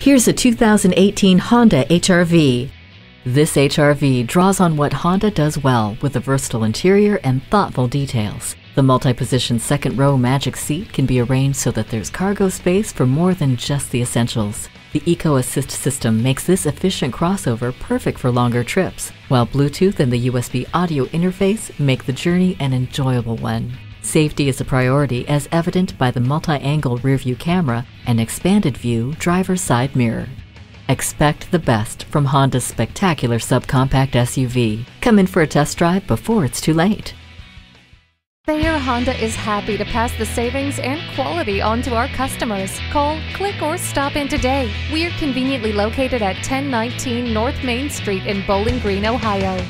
Here's a 2018 Honda HRV. This HRV draws on what Honda does well with a versatile interior and thoughtful details. The multi-position second row magic seat can be arranged so that there's cargo space for more than just the essentials. The Eco Assist system makes this efficient crossover perfect for longer trips, while Bluetooth and the USB audio interface make the journey an enjoyable one. Safety is a priority as evident by the multi-angle rearview camera and expanded view driver's side mirror. Expect the best from Honda's spectacular subcompact SUV. Come in for a test drive before it's too late. Thayer Honda is happy to pass the savings and quality on to our customers. Call, click, or stop in today. We are conveniently located at 1019 North Main Street in Bowling Green, Ohio.